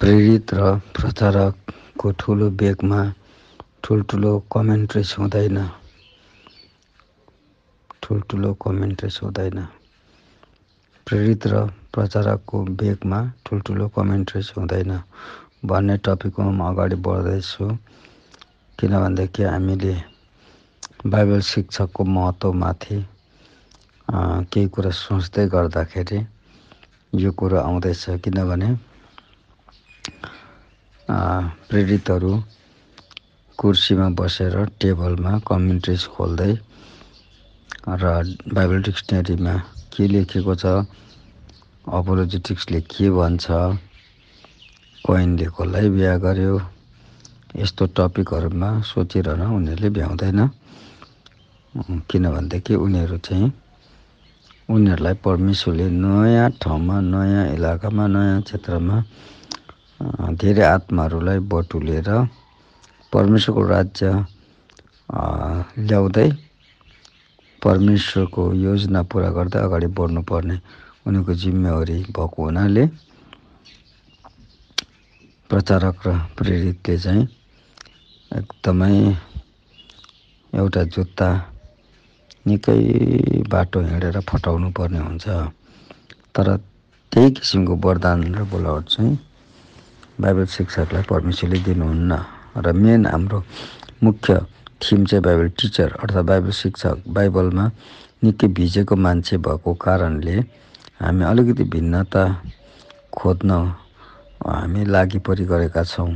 प्रेरित र प्रचारकको ठुलो बेगमा ठुल्ठुलो कमेन्ट्रेस हुँदैन ठुल्ठुलो कमेन्ट्रेस हुँदैन प्रेरित र प्रचारकको बेगमा ठुल्ठुलो कमेन्ट्रेस हुँदैन भन्ने टपिकमा म अगाडि बढ्दैछु। किनभनेदेखि हामीले बाइबल शिक्षकको महत्त्वमाथि केही कुरा सोच्दै गर्दाखेरि यो कुरो आउँदैछ किनभने प्रेरितहरू कुर्सीमा बसेर टेबलमा कमेन्ट्रिज खोल्दै र बाइबल डिक्सनरीमा के लेखेको छ अपोलोजिटिक्सले के भन्छ कोइनले कसलाई बिहा गर्यो यस्तो टपिकहरूमा सोचिरहन उनीहरूले भ्याउँदैन। किनभनेदेखि उनीहरू चाहिँ उनीहरूलाई परमेश्वरले नयाँ ठाउँमा नयाँ इलाकामा नयाँ क्षेत्रमा धेरै आत्माहरूलाई बटुलेर परमेश्वरको राज्य ल्याउँदै परमेश्वरको योजना पुरा गर्दै अगाडि बढ्नुपर्ने उनीको जिम्मेवारी भएको हुनाले प्रचारक र प्रेरितले चाहिँ एकदमै एउटा जुत्ता निकै बाटो हिँडेर फटाउनु पर्ने हुन्छ। तर त्यही किसिमको वरदान र बोलावट चाहिँ बाइबल शिक्षकलाई परमेश्वरले दिनुहुन्न। र मेन हाम्रो मुख्य थिम चाहिँ बाइबल टिचर अर्थात् बाइबल शिक्षक बाइबलमा निकै भिजेको मान्छे भएको कारणले हामी अलिकति भिन्नता खोज्न हामी लागि परिगरेका छौँ।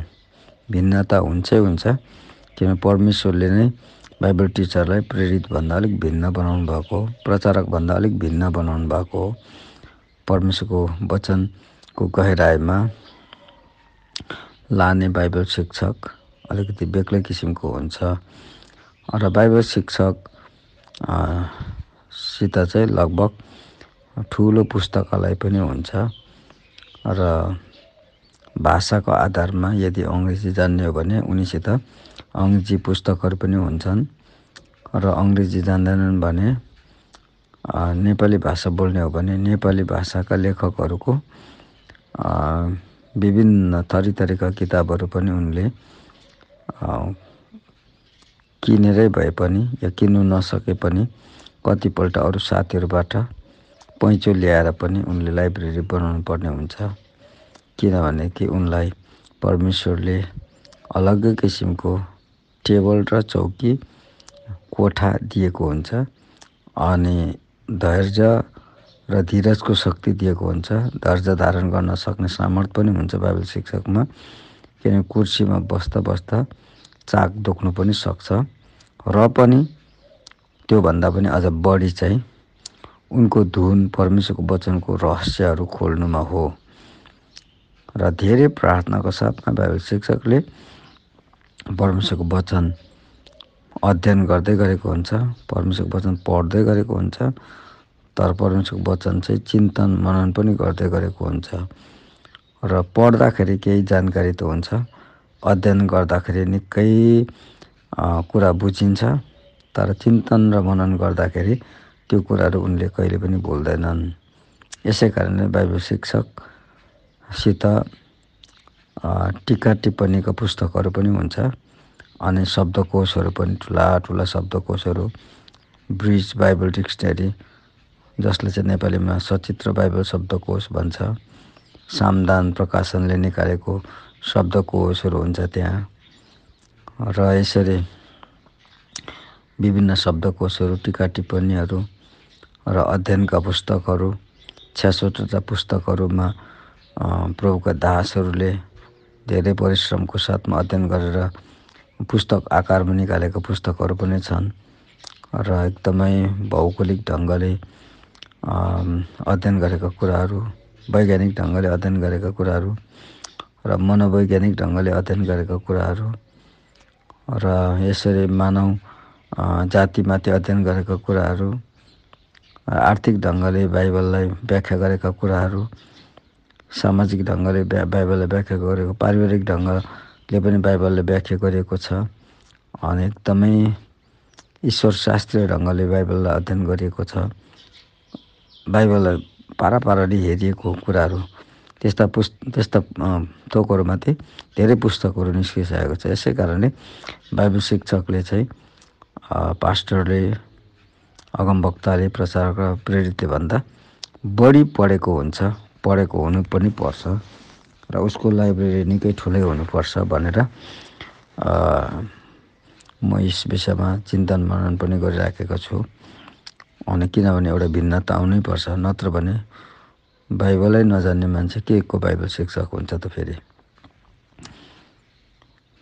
भिन्नता हुन्छै हुन्छ किन परमेश्वरले नै बाइबल टिचरलाई प्रेरितभन्दा अलिक भिन्न बनाउनु भएको प्रचारकभन्दा अलिक भिन्न बनाउनु भएको परमेश्वरको वचनको गहिराइमा लाने बाइबल शिक्षक अलिकति बेग्लै किसिमको हुन्छ। र बाइबल शिक्षक सित चाहिँ लगभग ठुलो पुस्तकालय पनि हुन्छ। र भाषाको आधारमा यदि अङ्ग्रेजी जान्ने हो भने उनीसित अङ्ग्रेजी पुस्तकहरू पनि हुन्छन्। र अङ्ग्रेजी जान्दैनन् भने नेपाली भाषा बोल्ने हो भने नेपाली भाषाका लेखकहरूको विभिन्न थरी थरीका किताबहरू पनि उनले किनेरै भए पनि या किन्नु नसके पनि कतिपल्ट अरू साथीहरूबाट पैँचो ल्याएर पनि उनले लाइब्रेरी बनाउनु पर्ने हुन्छ। किनभने कि उनलाई परमेश्वरले अलग्गै किसिमको टेबल र चौकी कोठा दिएको हुन्छ। अनि धैर्य र धीरजको शक्ति दिएको हुन्छ। धैर्य धारण गर्न सक्ने सामर्थ्य पनि हुन्छ बाइबल शिक्षकमा। किनभने कुर्सीमा बस्दा बस्दा चाक दुख्नु पनि सक्छ। र पनि त्योभन्दा पनि अझ बढी चाहिँ उनको धुन परमेश्वरको वचनको रहस्यहरू खोल्नुमा हो। र धेरै प्रार्थनाको साथमा बाइबल शिक्षकले परमेश्वरको वचन अध्ययन गर्दै गरेको हुन्छ। परमेश्वरको वचन पढ्दै गरेको हुन्छ। तर परमेश्वरको वचन चाहिँ चिन्तन मनन पनि गर्दै गरेको हुन्छ। र पढ्दाखेरि केही जानकारी त हुन्छ। अध्ययन गर्दाखेरि निकै कुरा बुझिन्छ। तर चिन्तन र मनन गर्दाखेरि त्यो कुराहरू उनले कहिले पनि भुल्दैनन् यसै कारणले बाइबल शिक्षकसित टिका टिप्पणीका पुस्तकहरू पनि हुन्छ। अनि शब्दकोशहरू पनि ठुला ठुला शब्दकोशहरू ब्रिज बाइबल डिक्सनरी जसले चाहिँ नेपालीमा सचित्र बाइबल शब्दकोश भन्छ सामदान प्रकाशनले निकालेको शब्दकोशहरू हुन्छ त्यहाँ। र यसरी विभिन्न शब्दकोशहरू टिका टिप्पणीहरू र अध्ययनका पुस्तकहरू छ्यासठवटा पुस्तकहरूमा प्रभुका दासहरूले धेरै परिश्रमको साथमा अध्ययन गरेर पुस्तक आकारमा निकालेका पुस्तकहरू पनि छन्। र एकदमै भौगोलिक ढङ्गले अध्ययन गरेका कुराहरू वैज्ञानिक ढङ्गले अध्ययन गरेका कुराहरू र मनोवैज्ञानिक ढङ्गले अध्ययन गरेका कुराहरू र यसरी मानव जातिमाथि अध्ययन गरेका कुराहरू आर्थिक ढङ्गले बाइबललाई व्याख्या गरेका कुराहरू सामाजिक ढङ्गले बाइबललाई व्याख्या गरेको पारिवारिक ढङ्गले पनि बाइबलले व्याख्या गरिएको छ। अनि एकदमै ईश्वर शास्त्रीय ढङ्गले बाइबललाई अध्ययन गरिएको छ। बाइबललाई पारा पाराले हेरिएको कुराहरू त्यस्ता पुस् त्यस्ता थोकहरूमाथि धेरै पुस्तकहरू निस्किसकेको छ। यसै कारणले बाइबल शिक्षकले चाहिँ पास्टरले अगमवक्ताले प्रचारक प्रेरितले भन्दा बढी पढेको हुन्छ पढेको हुनु पनि पर्छ र उसको लाइब्रेरी निकै ठुलै हुनुपर्छ भनेर म यस विषयमा चिन्तन मनन पनि गरिराखेको छु। अनि किनभने एउटा भिन्नता आउनै पर्छ नत्र भने बाइबलै नजान्ने मान्छे के को बाइबल शिक्षक हुन्छ त फेरि?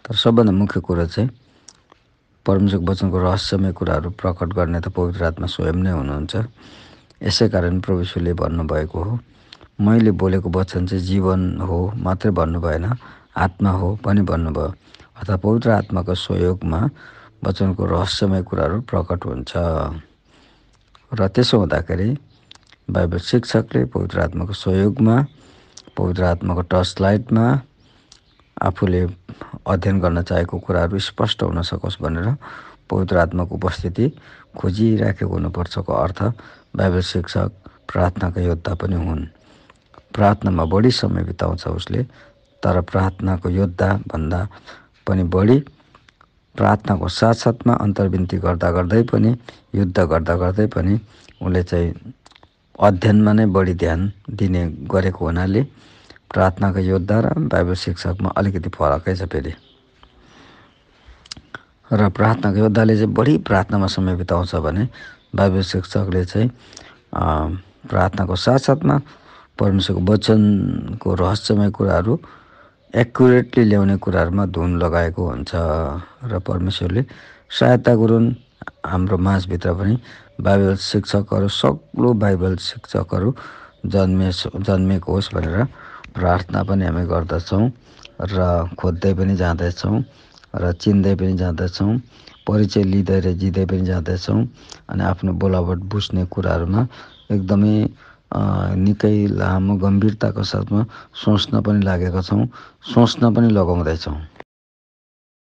तर सबभन्दा मुख्य कुरो चाहिँ परमेश्वर वचनको रहस्यमय कुराहरू प्रकट गर्ने त पवित्र आत्मा स्वयं नै हुनुहुन्छ। यसै कारण प्रभुले भन्नुभएको हो मैले बोलेको वचन चाहिँ जीवन हो मात्रै भन्नु भएन आत्मा हो पनि भन्नुभयो। अर्थात् पवित्र आत्माको सहयोगमा वचनको रहस्यमय कुराहरू प्रकट हुन्छ। र त्यसो हुँदाखेरि बाइबल शिक्षकले पवित्र आत्माको सहयोगमा पवित्र आत्माको टर्च लाइटमा आफूले अध्ययन गर्न चाहेको कुराहरू स्पष्ट हुन सकोस् भनेर पवित्र आत्माको उपस्थिति खोजिराखेको हुनुपर्छको अर्थ बाइबल शिक्षक प्रार्थनाका योद्धा पनि हुन्। प्रार्थनामा बढी समय बिताउँछ उसले तर प्रार्थनाको योद्धा भन्दा पनि बढी प्रार्थनाको साथसाथमा अन्तर्विन्ती गर्दा गर्दै पनि युद्ध गर्दा गर्दै पनि उसले चाहिँ अध्ययनमा नै बढी ध्यान दिने गरेको हुनाले प्रार्थनाको योद्धा र बाइबल शिक्षकमा अलिकति फरकै छ फेरि। र प्रार्थनाको योद्धाले चाहिँ बढी प्रार्थनामा समय बिताउँछ भने बाइबल शिक्षकले चाहिँ प्रार्थनाको साथसाथमा परमेश्वरको वचनको रहस्यमय कुराहरू एकुरेटली ल्याउने कुराहरूमा धुन लगाएको हुन्छ र परमेश्वरले सहायता गरून्। हाम्रो माझभित्र पनि बाइबल शिक्षकहरू सक्लो बाइबल शिक्षकहरू जन्मे जन्मेको होस् भनेर प्रार्थना पनि हामी गर्दछौँ र खोज्दै पनि जाँदैछौँ र चिन्दै पनि जाँदैछौँ परिचय लिँदै र जिँदै पनि जाँदैछौँ अनि आफ्नो बोलावट बुझ्ने कुराहरूमा एकदमै निकै लामो गम्भीरताको साथमा सोच्न पनि लागेका छौँ। सोच्न पनि लगाउँदैछौँ।